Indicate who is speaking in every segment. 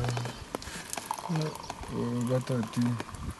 Speaker 1: Yeah, we got that too.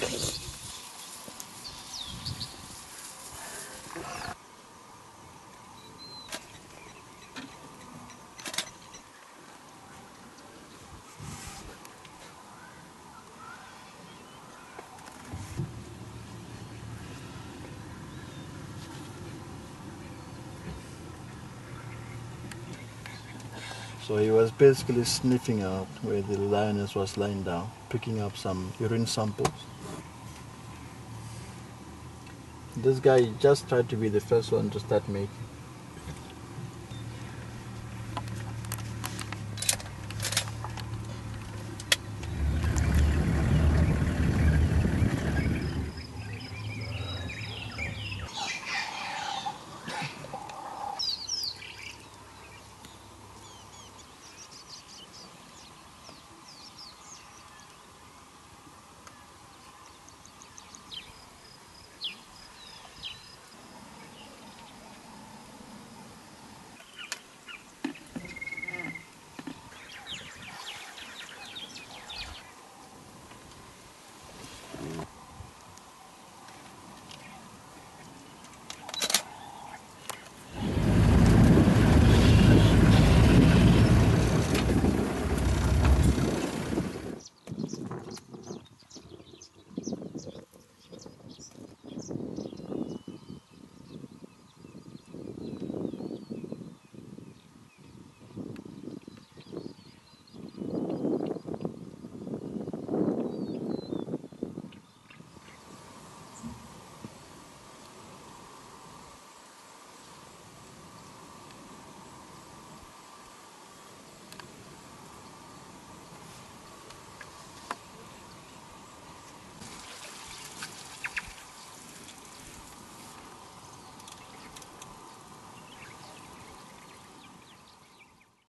Speaker 1: gatatu So he was basically sniffing out where the lioness was lying down, picking up some urine samples. This guy just tried to be the first one to start making.